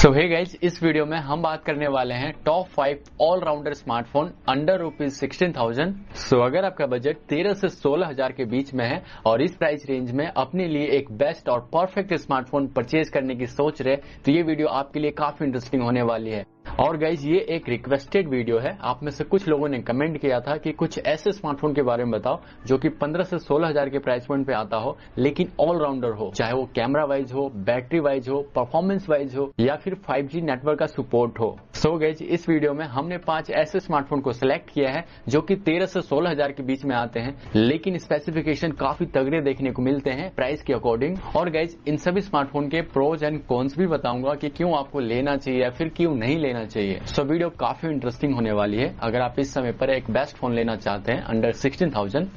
सो hey guys इस video में हम बात करने वाले हैं top five allrounder smartphone under rupees sixteen thousand so अगर आपका बजट तेरह से सोलह हज़ार के बीच में है और इस प्राइस रेंज में अपने लिए एक बेस्ट और परफेक्ट स्मार्टफ़ोन परचेज करने की सोच रहे तो ये वीडियो आपके लिए काफ़ी इंटरेस्टिंग होने वाली है। और गाइज़ ये एक रिक्वेस्टेड वीडियो है। आप में से कुछ लोगों ने कमेंट किया था कि कुछ ऐसे स्मार्टफ़ोन के बारे में बताओ, जो कि 15 से 16 हज़ार के प्राइस पॉइंट पे आता हो, लेकिन ऑलराउंडर हो। चाहे वो कैमरा वाइज हो बैटरी वाइज हो परफॉर्मेंस वाइज हो, या फिर 5G नेटवर्क का सपोर्ट हो। सो so गाइज़ इस वीडियो में हमने पाँच ऐसे स्मार्टफ़ोन को सिलेक्ट किया है, जो की तेरह से 16 हज़ार के बीच में आते हैं, लेकिन स्पेसिफिकेशन काफ़ी तगड़े देखने को मिलते हैं प्राइस के अकॉर्डिंग और गाइज़ इन सभी स्मार्टफ़ोन के प्रोज एंड कॉन्स भी बताऊँगा की क्यों आपको लेना चाहिए या फिर क्यों नहीं लेना चाहिए। सो वीडियो काफ़ी इंटरेस्टिंग होने वाली है। अगर आप इस समय पर एक बेस्ट फ़ोन लेना चाहते हैं अंडर सिक्सटीन थाउज़ेंड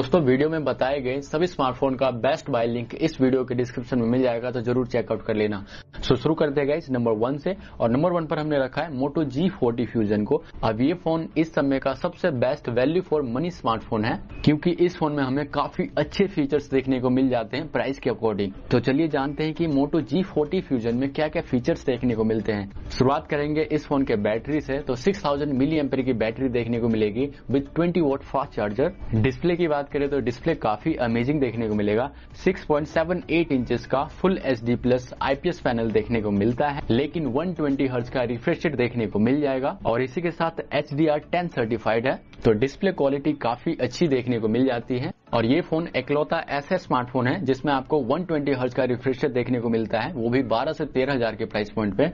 दोस्तों, वीडियो में बताए गए सभी स्मार्टफ़ोन का बेस्ट बाय लिंक इस वीडियो के डिस्क्रिप्शन में मिल जाएगा तो ज़रूर चेकआउट कर लेना। सो शुरू करते हैं इस नंबर वन से। और नंबर वन पर हमने रखा है मोटो जी फोर्टी फ्यूजन को। अब ये फ़ोन इस समय का सबसे best value for money smartphone है, क्योंकि इस फ़ोन में हमें काफ़ी अच्छे फीचर्स देखने को मिल जाते हैं प्राइस के अकॉर्डिंग तो चलिए जानते हैं कि मोटो जी फोर्टी फ्यूजन में क्या क्या फीचर्स देखने को मिलते हैं। शुरुआत करेंगे इस फ़ोन के बैटरी से तो सिक्स थाउज़ेंड मिली एम्पेयर की बैटरी देखने को मिलेगी with twenty watt fast charger display की बात करें तो डिस्प्ले काफ़ी अमेजिंग देखने को मिलेगा। 6.78 इंचेस का full H D plus IPS panel देखने को मिलता है। लेकिन 120 ट्वेंटी का रिफ्रेश देखने को मिल जाएगा। और इसी के साथ H D R ten certified है। तो डिस्प्ले क्वालिटी काफ़ी अच्छी देखने को मिल जाती है। और ये फ़ोन एकलौता ऐसा स्मार्टफ़ोन है जिसमें आपको 120 ट्वेंटी का रिफ्रेश देखने को मिलता है। वो भी 12 से तेरह हज़ार के प्राइस पॉइंट पे।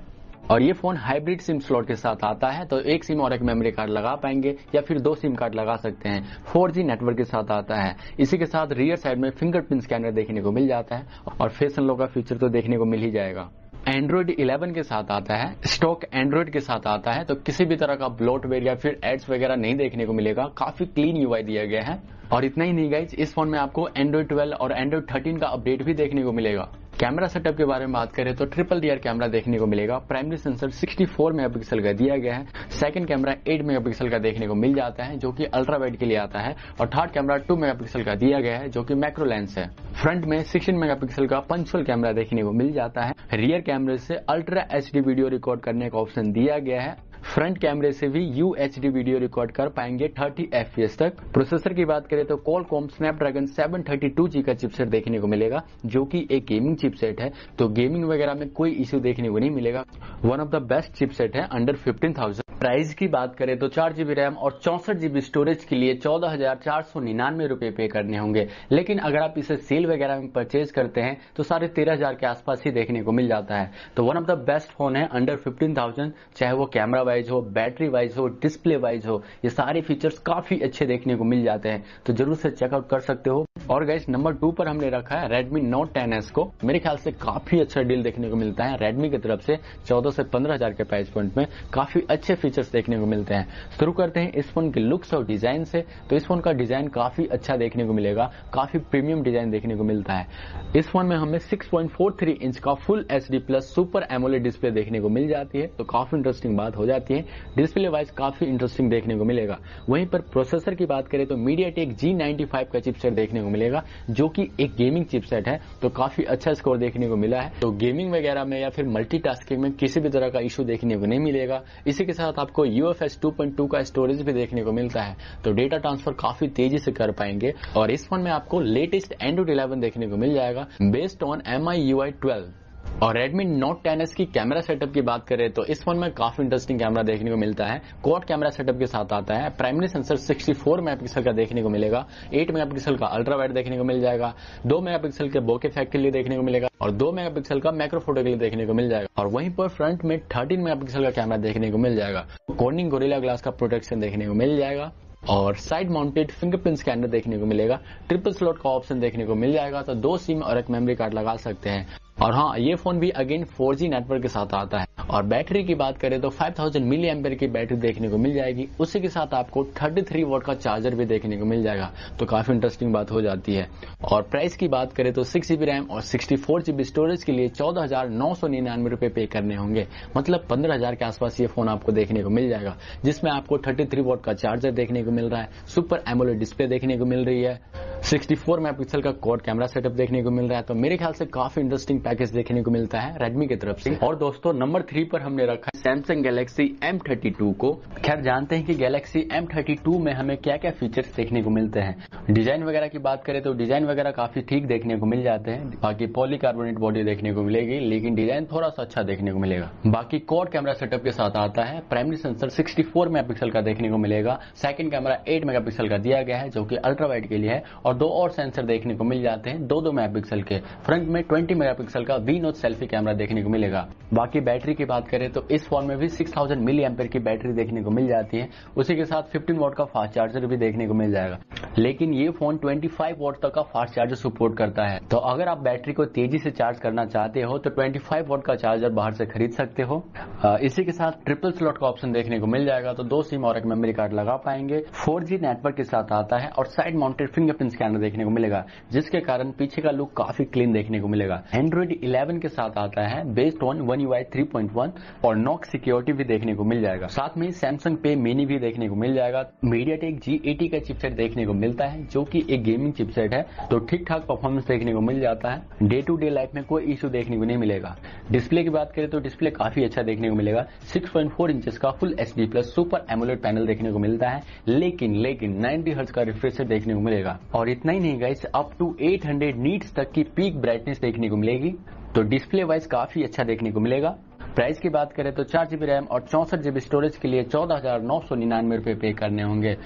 और ये फ़ोन हाइब्रिड सिम स्लॉट के साथ आता है तो एक सिम और एक मेमोरी कार्ड लगा पाएँगे या फिर दो सिम कार्ड लगा सकते हैं। 4G नेटवर्क के साथ आता है। इसी के साथ रियर साइड में फिंगरप्रिंट स्कैनर देखने को मिल जाता है और फेस अनलॉक का फीचर तो देखने को मिल ही जाएगा। एंड्रॉइड 11 के साथ आता है। स्टॉक एंड्रॉइड के साथ आता है तो किसी भी तरह का ब्लोटवेयर या फिर एड्स वगैरह नहीं देखने को मिलेगा। काफ़ी क्लीन यूआई दिया गया है। और इतना ही नहीं गाइज़ इस फ़ोन में आपको एंड्रॉइड 12 और एंड्रॉइड 13 का अपडेट भी देखने को मिलेगा। कैमरा सेटअप के बारे में बात करें तो ट्रिपल डीआर कैमरा देखने को मिलेगा। प्राइमरी सेंसर 64 मेगापिक्सल का दिया गया है। सेकंड कैमरा 8 मेगापिक्सल का देखने को मिल जाता है, जो कि अल्ट्रा वाइड के लिए आता है। और थर्ड कैमरा 2 मेगापिक्सल का दिया गया है, जो कि मैक्रो लेंस है। फ्रंट में 16 मेगापिक्सल का पंचुअल कैमरा देखने को मिल जाता है। रियर कैमरे से अल्ट्रा एचडी वीडियो रिकॉर्ड करने का ऑप्शन दिया गया है। फ्रंट कैमरे से भी UHD वीडियो रिकॉर्ड कर पाएँगे 30 एफ़ तक। प्रोसेसर की बात करें तो कॉलकॉम स्नैपड्रैगन 732G का चिपसेट देखने को मिलेगा, जो कि एक गेमिंग चिपसेट है। तो गेमिंग वगैरह में कोई इश्यू देखने को नहीं मिलेगा। One of the best chipset है अंडर फिफ्टीन प्राइस की बात करें तो चार जीबी रैम और चौसठ जीबी स्टोरेज के लिए चौदह हज़ार चार सौ निन्यानवे रुपये पे करने होंगे। लेकिन अगर आप इसे सेल वगैरह में परचेज करते हैं तो साढ़े तेरह हज़ार के आसपास ही देखने को मिल जाता है। तो one of the best phone है अंडर फिफ्टीन थाउज़ेंड चाहे वो कैमरा वाइज हो बैटरी वाइज हो डिस्प्ले वाइज हो, ये सारे फीचर्स काफ़ी अच्छे देखने को मिल जाते हैं। तो ज़रूर से चेकआउट कर सकते हो। और गाइस नंबर टू पर हमने रखा है रेडमी नोट टेन एस को। मेरे ख्याल से काफ़ी अच्छा डील देखने को मिलता है रेडमी की तरफ़ से चौदह से पंद्रह हज़ार के प्राइस पॉइंट में। काफ़ी अच्छे फीचर्स देखने को मिलते हैं। शुरू करते हैं इस फ़ोन के लुक्स और डिज़ाइन से। तो इस फ़ोन का डिज़ाइन काफ़ी अच्छा देखने को मिलेगा। काफ़ी प्रीमियम डिज़ाइन देखने को मिलता है। इस फ़ोन में हमें 6.43 इंच का full HD plus super AMOLED display देखने को मिल जाती है। तो काफ़ी इंटरेस्टिंग बात हो जाती है। डिस्प्ले वाइज काफ़ी इंटरेस्टिंग देखने को मिलेगा। वहीं पर प्रोसेसर की बात करें तो मीडिया टेक जी का चिपसेट देखने को मिलेगा, जो कि एक गेमिंग चिपसेट है तो काफ़ी अच्छा स्कोर देखने को मिला है। तो गेमिंग वगैरह में या फिर मल्टीटास्किंग में किसी भी तरह का इशू देखने को नहीं मिलेगा। इसी के साथ आपको यूएफएस 2.2 का स्टोरेज भी देखने को मिलता है तो डेटा ट्रांसफ़र काफ़ी तेज़ी से कर पाएँगे, और इस फ़ोन में आपको लेटेस्ट एंड्रॉइड इलेवन देखने को मिल जाएगा based on M I U I twelve और Redmi Note 10s की कैमरा सेटअप की बात करें तो इस फ़ोन में काफ़ी इंटरेस्टिंग कैमरा देखने को मिलता है। कोड कैमरा सेटअप के साथ आता है। प्राइमरी सेंसर 64 मेगापिक्सल का देखने को मिलेगा। 8 मेगापिक्सल का अल्ट्रा वाइड देखने को मिल जाएगा। 2 मेगापिक्सल के बोके फैक्ट के लिए देखने को मिलेगा। और 2 मेगापिक्सल का मैक्रो फ़ोटो के लिए देखने को मिल जाएगा। और वहीं पर फ्रंट में थर्टीन मेगापिक्सल का कैमरा देखने को मिल जाएगा। कॉर्निंग गोरिला ग्लास का प्रोटेक्शन देखने को मिल जाएगा। और साइड माउंटेड फिंगरप्रिंट स्कैनर देखने को मिलेगा। ट्रिपल स्लॉट का ऑप्शन देखने को मिल जाएगा। तो दो सिम और एक मेमोरी कार्ड लगा सकते हैं। और हाँ ये फ़ोन भी अगेन 4G नेटवर्क के साथ आता है। और बैटरी की बात करें तो 5000 थाउज़ेंड मिली एम्पेयर की बैटरी देखने को मिल जाएगी। उसी के साथ आपको 33 वोट का चार्जर भी देखने को मिल जाएगा। तो काफ़ी इंटरेस्टिंग बात हो जाती है। और प्राइस की बात करें तो सिक्स जीबी रैम और सिक्सटी फोर जीबी स्टोरेज के लिए चौदह हज़ार नौ सौ निन्यानवे रुपये पे करने होंगे। मतलब पंद्रह हज़ार के आसपास ये फ़ोन आपको देखने को मिल जाएगा, जिसमें आपको थर्टी थ्री वोट का चार्जर देखने को मिल रहा है। सुपर एमोलेड डिस्प्ले देखने को मिल रही है। 64 मेगापिक्सल का कोड कैमरा सेटअप देखने को मिल रहा है तो मेरे ख्याल से काफ़ी इंटरेस्टिंग पैकेज देखने को मिलता है रेडमी की तरफ़ से। और दोस्तों नंबर थ्री पर हमने रखा है सैमसंग गैलेक्सी M32 को। खैर, जानते हैं कि गैलेक्सी M32 में हमें क्या क्या फीचर्स देखने को मिलते हैं। डिज़ाइन वगैरह की बात करें तो डिज़ाइन वगैरह काफ़ी ठीक देखने को मिल जाते हैं। बाकी पॉलीकार्बोनेट बॉडी देखने को मिलेगी, लेकिन डिज़ाइन थोड़ा सा अच्छा देखने को मिलेगा। बाकी कोड कैमरा सेटअप के साथ आता है प्राइमरी सेंसर 64 मेगापिक्सल का देखने को मिलेगा। सेकंड कैमरा 8 मेगापिक्सल का दिया गया है, जो कि अल्ट्रा वाइड के लिए है, और दो और सेंसर देखने को मिल जाते हैं, दो दो मेगापिक्सल के। फ्रंट में 20 मेगापिक्सल का वी नोट सेल्फी कैमरा देखने को मिलेगा। बाकी बैटरी की बात करें तो इस फ़ोन में भी 6000 थाउज़ेंड मिली एम्पेयर की बैटरी देखने को मिल जाती है। उसी के साथ 15 वोट का फास्ट चार्जर भी देखने को मिल जाएगा। लेकिन ये फ़ोन 25 वोट तक का फास्ट चार्जर सपोर्ट करता है। तो अगर आप बैटरी को तेज़ी से चार्ज करना चाहते हो तो 25 वोट का चार्जर बाहर से खरीद सकते हो। इसी के साथ ट्रिपल स्लॉट का ऑप्शन देखने को मिल जाएगा तो दो सिम और एक मेमोरी कार्ड लगा पाएँगे। 4G नेटवर्क के साथ आता है और साइड माउंटेड फिंगरप्रिंट स्कैनर देखने को मिलेगा जिसके कारण पीछे का लुक काफ़ी क्लीन देखने को मिलेगा एंड्रॉइड 11 के साथ आता है based on one U three point one और नॉक सिक्योरिटी भी देखने को मिल जाएगा साथ में सैमसंग पे मिनी भी देखने को मिल जाएगा मीडिया टेक जी एटी का चिपसेट देखने को मिलता है जो की एक गेमिंग चिपसेट है तो ठीक ठाक परफॉर्मेंस देखने को मिल जाता है डे टू डे लाइफ में कोई इश्यू देखने को नहीं मिलेगा डिस्प्ले की बात करें तो डिस्प्ले काफ़ी अच्छा देखने को मिलेगा 6.4 इंचेस का full H plus super AMOLED panel देखने को मिलता है लेकिन लेकिन 90 हर्ट्ज का रिफ्रेश देखने को मिलेगा और इतना ही नहीं गाइस अप टू 800 नीट्स तक की पीक ब्राइटनेस देखने को मिलेगी। तो डिस्प्ले वाइज काफ़ी अच्छा देखने को मिलेगा। प्राइस की बात करें तो चार जीबी रैम और चौसठ जीबी स्टोरेज के लिए चौदह हज़ार नौ सौ निन्यानवे रूपए पे करने होंगे।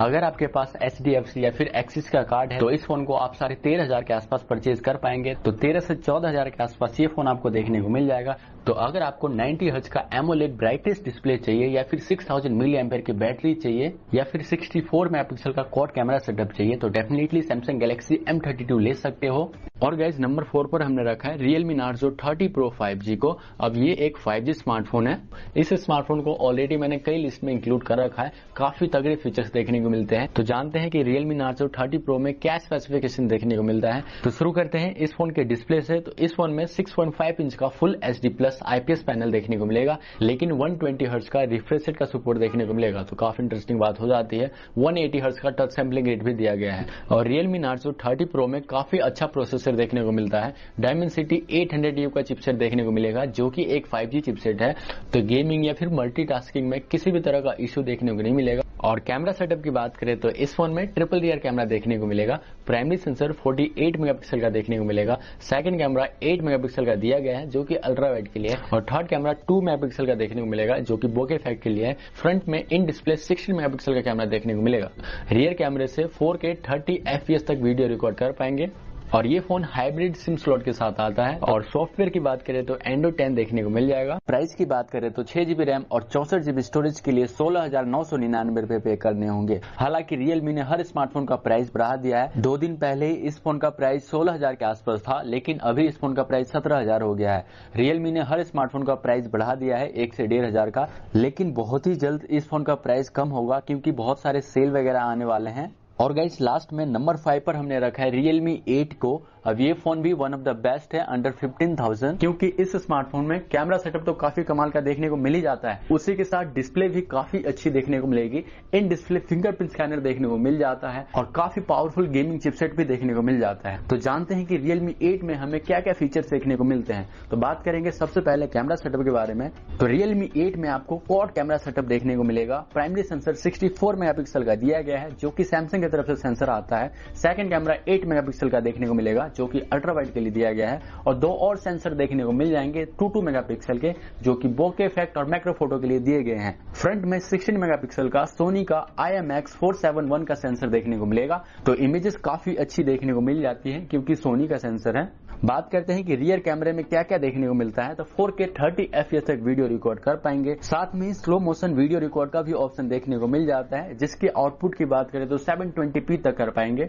अगर आपके पास HDFC या फिर एक्सिस का कार्ड है तो इस फ़ोन को आप साढ़े तेरह हज़ार के आसपास परचेज कर पाएँगे। तो तेरह से चौदह हज़ार के आसपास ये फ़ोन आपको देखने को मिल जाएगा। तो अगर आपको 90 हर्ट्ज का एमोलेड ब्राइटेस्ट डिस्प्ले चाहिए, या फिर 6000 मिली एम्पेयर की बैटरी चाहिए, या फिर 64 मेगापिक्सल का क्वाड कैमरा सेटअप चाहिए तो डेफिनेटली सैमसंग गैलेक्सी M32 ले सकते हो। और गैस नंबर फोर पर हमने रखा है रियलमी नार्जो 30 प्रो 5G को। अब ये एक 5G स्मार्टफ़ोन है। इस स्मार्टफ़ोन को ऑलरेडी मैंने कई लिस्ट में इंक्लूड कर रखा है। काफ़ी तगड़े फीचर्स देखने को मिलते हैं। तो जानते हैं कि रियलमी नार्जो 30 प्रो में क्या स्पेसिफिकेशन देखने को मिलता है। तो शुरू करते हैं इस फ़ोन के डिस्प्ले से। तो इस फ़ोन में सिक्स इंच का full H plus IPS panel देखने को मिलेगा। लेकिन 120 ट्वेंटी का रिफ्रेश का सपोर्ट देखने को मिलेगा। तो काफ़ी इंटरेस्टिंग बात हो जाती है। 180 एटी का टच सैम्पलिंग रेट भी दिया गया है। और रियलमी नार्जो 30 प्रो में काफ़ी अच्छा प्रोसेसर देखने को मिलता है। डायमंड सिटी 800 यू का चिपसेट देखने को मिलेगा, जो कि एक 5G चिपसेट है। तो गेमिंग या फिर मल्टीटास्किंग में किसी भी तरह का इश्यू देखने को नहीं मिलेगा। और कैमरा सेटअप की बात करें तो इस फ़ोन में ट्रिपल रियर कैमरा देखने को मिलेगा प्राइमरी सेंसर 48 मेगापिक्सल का देखने को मिलेगा सेकंड कैमरा 8 मेगापिक्सल का दिया गया है, जो कि अल्ट्रा वाइड के लिए है, और थर्ड कैमरा 2 मेगापिक्सल का देखने को मिलेगा, जो कि बोके इफ़ेक्ट के लिए है फ्रंट में इन डिस्प्ले 16 मेगापिक्सल का कैमरा देखने को मिलेगा। रियर कैमरे से 4K 30 FPS तक वीडियो रिकॉर्ड कर पाएँगे। और ये फ़ोन हाइब्रिड सिम स्लॉट के साथ आता है। और सॉफ्टवेयर की बात करें तो एंड्रो 10 देखने को मिल जाएगा। प्राइस की बात करें तो छह जीबी रैम और चौसठ जीबी स्टोरेज के लिए सोलह हज़ार नौ सौ निन्यानवे रूपए पे करने होंगे। हालाँकि रियलमी ने हर स्मार्टफ़ोन का प्राइस बढ़ा दिया है। दो दिन पहले ही इस फ़ोन का प्राइस सोलह हज़ार के आसपास था, लेकिन अभी इस फ़ोन का प्राइस सत्रह हज़ार हो गया है। रियलमी ने हर स्मार्टफ़ोन का प्राइस बढ़ा दिया है, एक से डेढ़ हज़ार का। लेकिन बहुत ही जल्द इस फ़ोन का प्राइस कम होगा, क्योंकि बहुत सारे सेल वगैरह आने वाले हैं। और गाइस लास्ट में नंबर फाइव पर हमने रखा है रियलमी एट को अब ये फ़ोन भी वन ऑफ़ द बेस्ट है अंडर फिफ्टीन थाउज़ेंड क्योंकि इस स्मार्टफ़ोन में कैमरा सेटअप तो काफ़ी कमाल का देखने को मिल ही जाता है। उसी के साथ डिस्प्ले भी काफ़ी अच्छी देखने को मिलेगी। इन डिस्प्ले फिंगरप्रिंट स्कैनर देखने को मिल जाता है और काफ़ी पावरफुल गेमिंग चिपसेट भी देखने को मिल जाता है। तो जानते हैं कि रियलमी एट में हमें क्या क्या फीचर देखने को मिलते हैं। तो बात करेंगे सबसे पहले कैमरा सेटअप के बारे में। तो रियलमी एट में आपको कॉड कैमरा सेटअप देखने को मिलेगा। Primary sensor sixty four megapixel का दिया गया है, जो की सैमसंग की तरफ़ से सेंसर आता है। सेकंड कैमरा एट मेगापिक्सल का देखने को मिलेगा जो कि अल्ट्रा वाइड के लिए दिया गया है और दो और सेंसर देखने को मिल जाएँगे टू टू मेगापिक्सल के, जो कि बोके इफ़ेक्ट और मैक्रो फ़ोटो के लिए दिए गए हैं। फ्रंट में 16 मेगापिक्सल का सोनी का I M X four seven one का सेंसर देखने को मिलेगा। तो इमेजेस काफ़ी अच्छी देखने को मिल जाती है, क्योंकि सोनी का सेंसर है। बात करते हैं कि रियर कैमरे में क्या क्या देखने को मिलता है तो फोर 4K 30 FPS तक वीडियो रिकॉर्ड कर पाएँगे। साथ में स्लो मोशन वीडियो रिकॉर्ड का भी ऑप्शन देखने को मिल जाता है, जिसके आउटपुट की बात करें तो 720p तक कर पाएँगे।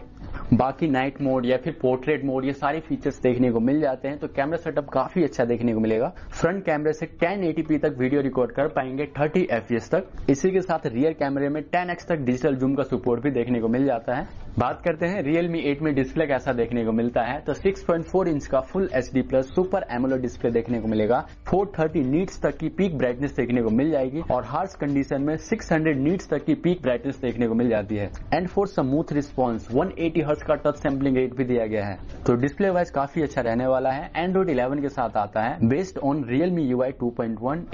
बाकी नाइट मोड या फिर पोर्ट्रेट मोड ये सारे फीचर्स देखने को मिल जाते हैं तो कैमरा सेटअप काफ़ी अच्छा देखने को मिलेगा। फ्रंट कैमरे से 1080p तक वीडियो रिकॉर्ड कर पाएँगे 30 fps तक। इसी के साथ रियर कैमरे में 10x तक डिजिटल जूम का सपोर्ट भी देखने को मिल जाता है। बात करते हैं, Realme 8 में डिस्प्ले कैसा देखने को मिलता है? तो 6.4 इंच का full H D plus super AMOLED display देखने को मिलेगा। 430 नीट्स तक की पीक ब्राइटनेस देखने को मिल जाएगी और हार्श कंडीशन में 600 नीट्स तक की पीक ब्राइटनेस देखने को मिल जाती है। And for smooth response 180 hertz का टच सैम्पलिंग रेट भी दिया गया है। तो डिस्प्ले वाइज काफ़ी अच्छा रहने वाला है। एंड्रॉइड 11 के साथ आता है। Based on Realme U I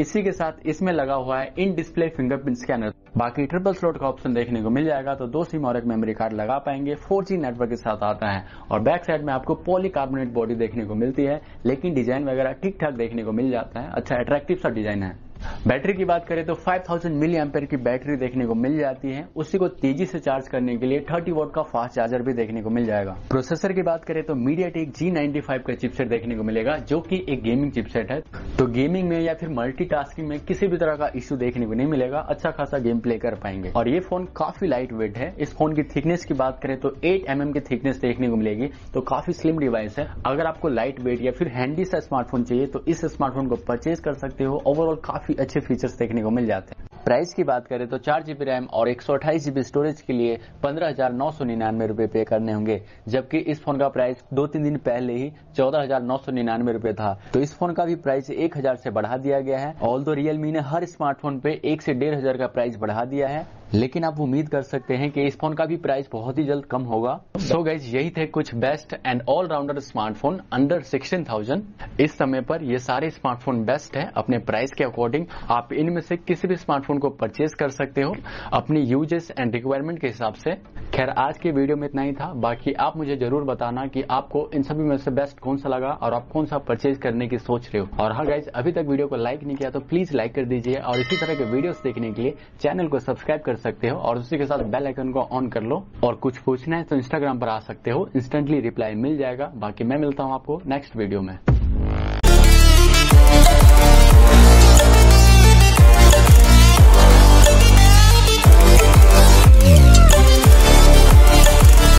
इसी के साथ इसमें लगा हुआ है इन डिस्प्ले फिंगरप्रिंट स्कैनर बाकी ट्रिपल स्लोट का ऑप्शन देखने को मिल जाएगा तो दो सिम और एक मेमोरी कार्ड लगा पाएँगे फोर नेटवर्क के साथ आता है। और बैक साइड में आपको पॉलीकार्बोनेट बॉडी देखने को मिलती है, लेकिन डिज़ाइन वगैरह ठीक ठाक देखने को मिल जाता है। अच्छा अट्रैक्टिव सा डिज़ाइन है। बैटरी की बात करें तो 5000 मिली एम्पेयर की बैटरी देखने को मिल जाती है। उसी को तेज़ी से चार्ज करने के लिए 30 वोट का फास्ट चार्जर भी देखने को मिल जाएगा। प्रोसेसर की बात करें तो मीडिया टेक जी का चिपसेट देखने को मिलेगा, जो कि एक गेमिंग चिपसेट है। तो गेमिंग में या फिर मल्टीटास्किंग में किसी भी तरह का इश्यू देखने को नहीं मिलेगा अच्छा खासा गेम प्ले कर पाएँगे। और ये फ़ोन काफ़ी लाइट वेट है। इस फ़ोन की थिकनेस की बात करें तो एट एम की थिकनेस देखने को मिलेगी तो काफ़ी स्लिम डिवाइस है। अगर आपको लाइट वेट या फिर हैंडी सा स्मार्टफ़ोन चाहिए तो इस स्मार्टफ़ोन को परचेज कर सकते हो। ओवरऑल काफ़ी अच्छे फीचर्स देखने को मिल जाते हैं। प्राइस की बात करें तो चार जीबी रैम और एक सौ अट्ठाईस जीबी स्टोरेज के लिए पंद्रह हज़ार नौ सौ निन्यानवे रूपए पे करने होंगे, जबकि इस फ़ोन का प्राइस दो तीन दिन पहले ही चौदह हज़ार नौ सौ निन्यानवे रूपए था। तो इस फ़ोन का भी प्राइस एक हज़ार से बढ़ा दिया गया है ऑल दो रियलमी ने हर स्मार्टफ़ोन पे एक से डेढ़ हज़ार का प्राइस बढ़ा दिया है। लेकिन आप उम्मीद कर सकते हैं कि इस फ़ोन का भी प्राइस बहुत ही जल्द कम होगा। सो so गाइज़ यही थे कुछ best and all rounder smartphone under sixteen thousand इस समय पर ये सारे स्मार्टफ़ोन बेस्ट है। अपने प्राइस के अकॉर्डिंग आप इनमें से किसी भी स्मार्टफ़ोन को परचेज कर सकते हो। अपनी यूजेस एंड रिक्वायरमेंट के हिसाब से। खैर, आज के वीडियो में इतना ही था। बाकी आप मुझे ज़रूर बताना कि आपको इन सभी में से बेस्ट कौन सा लगा और आप कौन सा परचेज करने की सोच रहे हो। और हाँ गाइज़ अभी तक वीडियो को लाइक नहीं किया तो प्लीज़ लाइक कर दीजिए। और इसी तरह के वीडियोस देखने के लिए चैनल को सब्सक्राइब कर सकते हो और उसी के साथ बेल आइकन को ऑन कर लो और कुछ पूछना है तो इंस्टाग्राम पर आ सकते हो। इंस्टेंटली रिप्लाई मिल जाएगा। बाकी मैं मिलता हूँ आपको नेक्स्ट वीडियो में।